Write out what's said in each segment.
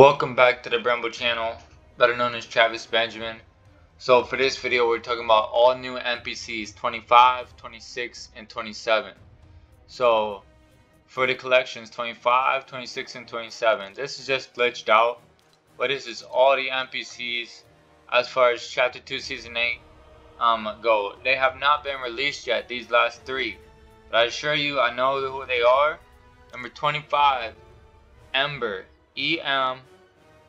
Welcome back to the Brembo channel, better known as Travis Benjamin. So for this video we're talking about all new NPCs 25, 26, and 27. So for the collections 25, 26, and 27, this is just glitched out. But this is all the NPCs as far as Chapter 2 Season 8 um, go. They have not been released yet, these last three. But I assure you I know who they are. Number 25, Ember. E M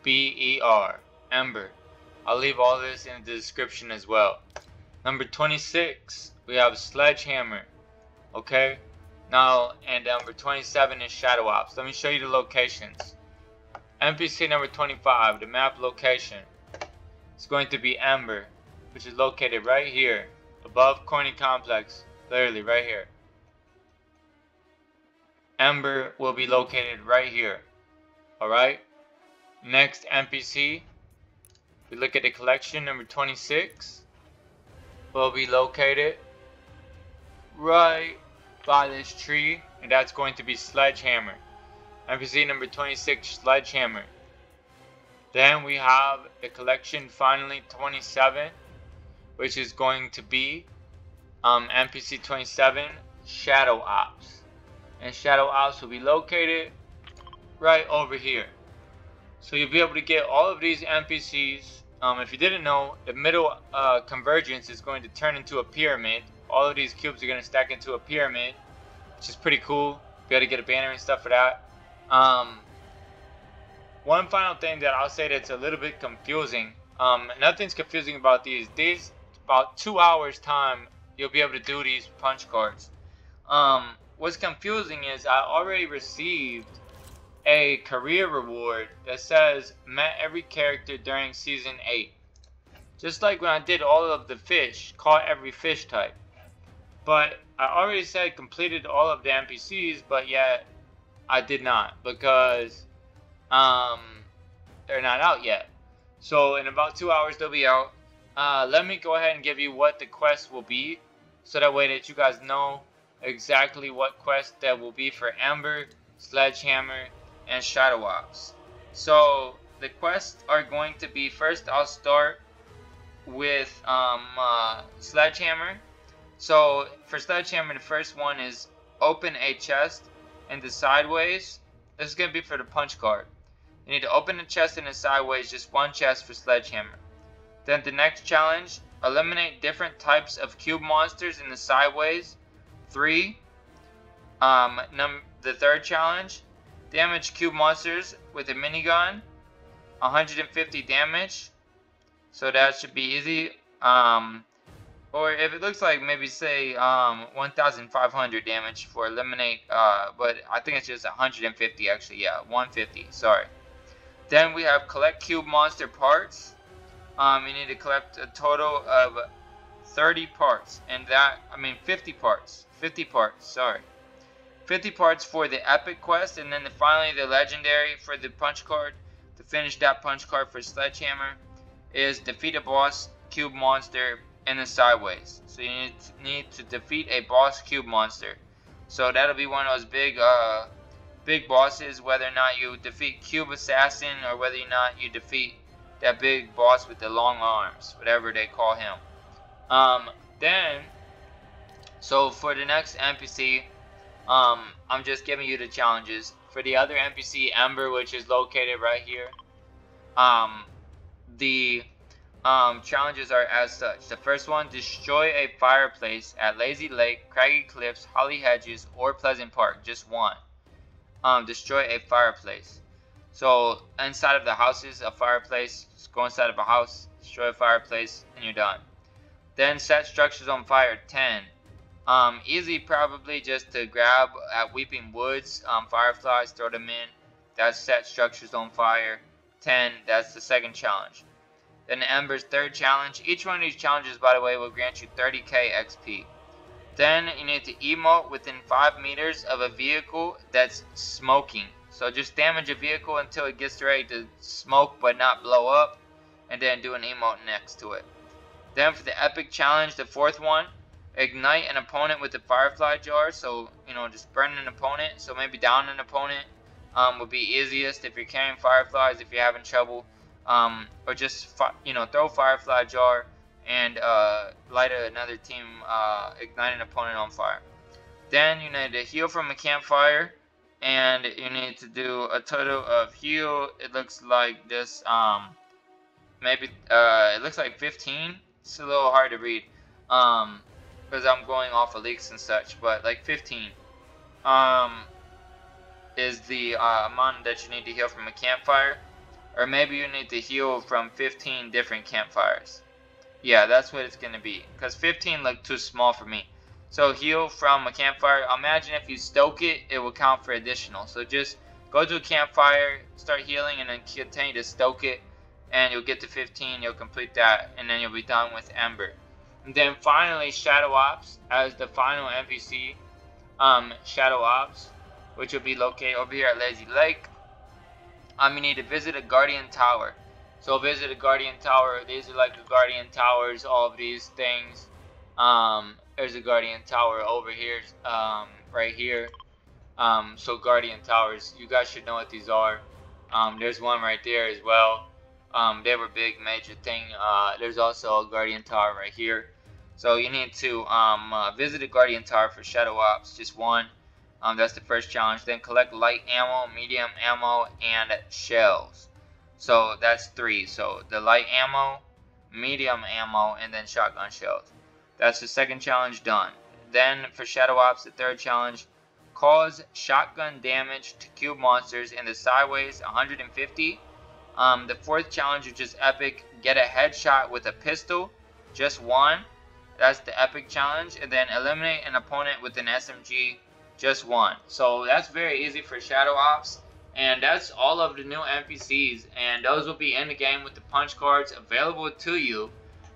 B E R. Ember. I'll leave all this in the description as well. Number 26, we have Sledgehammer. Okay? Now, and number 27 is Shadow Ops. Let me show you the locations. NPC number 25, the map location. It's going to be Ember, which is located right here, above Corny Complex. Literally, right here. Ember will be located right here. Alright? Next NPC, we look at the collection number 26. Will be located right by this tree, and that's going to be Sledgehammer. NPC number 26, Sledgehammer. Then we have the collection finally 27, which is going to be um, NPC 27, Shadow Ops. And Shadow Ops will be located right over here. So you'll be able to get all of these NPCs. Um, if you didn't know, the middle uh, convergence is going to turn into a pyramid. All of these cubes are going to stack into a pyramid, which is pretty cool. Be able to get a banner and stuff for that. Um, one final thing that I'll say that's a little bit confusing. Um, nothing's confusing about these. These about two hours time, you'll be able to do these punch cards. Um, what's confusing is I already received a career reward that says met every character during season 8. Just like when I did all of the fish, caught every fish type. But I already said completed all of the NPCs, but yet I did not because um, they're not out yet. So in about two hours they'll be out. Uh, let me go ahead and give you what the quest will be, so that way that you guys know exactly what quest that will be for Ember, Sledgehammer, and Shadow Ops. So the quests are going to be first. I'll start with um, uh, Sledgehammer. So for Sledgehammer, the first one is open a chest in the sideways. This is gonna be for the punch card. You need to open the chest in the sideways, just one chest for Sledgehammer. Then the next challenge, eliminate different types of cube monsters in the sideways. Three. Um, num the third challenge, Damage cube monsters with a minigun. 150 damage. So that should be easy. Um, or if it looks like maybe say um, 1,500 damage for eliminate. Uh, but I think it's just 150 actually. Yeah, 150. Sorry. Then we have collect cube monster parts. Um, you need to collect a total of 30 parts. And that, I mean 50 parts. 50 parts, sorry. 50 parts for the epic quest, and then the, finally the legendary for the punch card. To finish that punch card for Sledgehammer is defeat a boss cube monster in the sideways. So you need to, need to defeat a boss cube monster. So that'll be one of those big uh, big bosses, whether or not you defeat Cube Assassin or whether or not you defeat that big boss with the long arms, whatever they call him. Um, then, so for the next NPC, um, I'm just giving you the challenges. For the other NPC, Ember, which is located right here, um, the um, challenges are as such. The first one, destroy a fireplace at Lazy Lake, Craggy Cliffs, Holly Hedges, or Pleasant Park. Just one. Um, destroy a fireplace. So inside of the houses, a fireplace, just go inside of a house, destroy a fireplace, and you're done. Then set structures on fire, 10. Um, easy probably just to grab at Weeping Woods, um, Fireflies, throw them in. That's set structures on fire. 10, that's the second challenge. Then the Ember's third challenge. Each one of these challenges, by the way, will grant you 30k XP. Then you need to emote within 5 meters of a vehicle that's smoking. So just damage a vehicle until it gets ready to smoke but not blow up. And then do an emote next to it. Then for the epic challenge, the fourth one, ignite an opponent with the firefly jar so you know just burn an opponent so maybe down an opponent um, would be easiest if you're carrying fireflies, if you're having trouble, um, or just you know throw firefly jar and uh, light another team, uh, ignite an opponent on fire. Then you need to heal from a campfire, and you need to do a total of heal. It looks like this, um, maybe uh, it looks like 15. It's a little hard to read, um, because I'm going off of leaks and such, but like 15. Um, is the uh, amount that you need to heal from a campfire. Or maybe you need to heal from 15 different campfires. Yeah, that's what it's going to be. Because 15 looked too small for me. So heal from a campfire. Imagine if you stoke it, it will count for additional. So just go to a campfire, start healing, and then continue to stoke it. And you'll get to 15, you'll complete that, and then you'll be done with Ember. And then finally, Shadow Ops as the final NPC. Um, Shadow Ops which will be located over here at Lazy Lake. Um, you need to visit a Guardian Tower. So visit a Guardian Tower. These are like the Guardian Towers, all of these things. Um, there's a Guardian Tower over here, um, right here. Um, so Guardian Towers, you guys should know what these are. Um, there's one right there as well. Um, they were big major thing. Uh, there's also a Guardian Tower right here. So you need to um, uh, visit the Guardian Tower for Shadow Ops, just one. Um, that's the first challenge. Then collect light ammo, medium ammo, and shells. So that's three. So the light ammo, medium ammo, and then shotgun shells. That's the second challenge done. Then for Shadow Ops, the third challenge, cause shotgun damage to cube monsters in the sideways 150. Um, the fourth challenge, which is epic, get a headshot with a pistol, just one. That's the epic challenge. And then eliminate an opponent with an SMG just one. So that's very easy for Shadow Ops. And that's all of the new NPCs. And those will be in the game with the punch cards available to you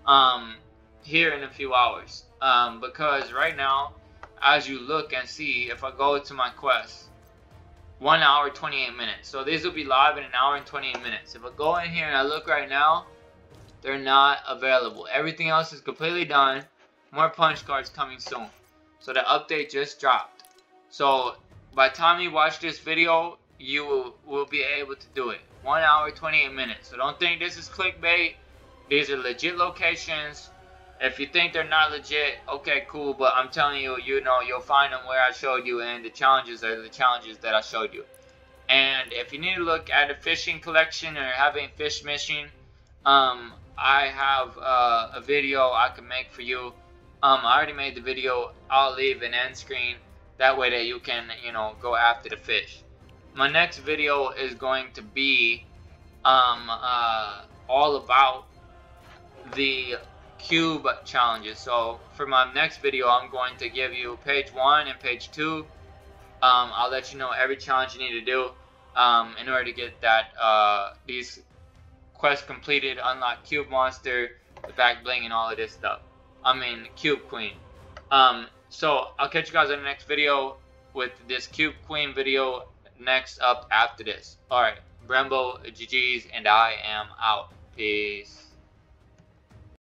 um, here in a few hours. Um, because right now, as you look and see, if I go to my quest, 1 hour 28 minutes. So these will be live in an hour and 28 minutes. If I go in here and I look right now, they're not available. Everything else is completely done. More punch cards coming soon. So the update just dropped. So by the time you watch this video, you will, will be able to do it. 1 hour, 28 minutes. So don't think this is clickbait. These are legit locations. If you think they're not legit, okay, cool. But I'm telling you, you know, you'll find them where I showed you. And the challenges are the challenges that I showed you. And if you need to look at a fishing collection or having fish mission, um, I have uh, a video I can make for you. Um, I already made the video. I'll leave an end screen that way that you can, you know, go after the fish. My next video is going to be um, uh, all about the cube challenges. So for my next video, I'm going to give you page one and page two. Um, I'll let you know every challenge you need to do um, in order to get that uh, these quests completed, unlock cube monster, the back bling, and all of this stuff. I mean, cube queen. Um, so I'll catch you guys in the next video with this Cube Queen video next up after this. Alright, Brembo, GG's, and I am out. Peace.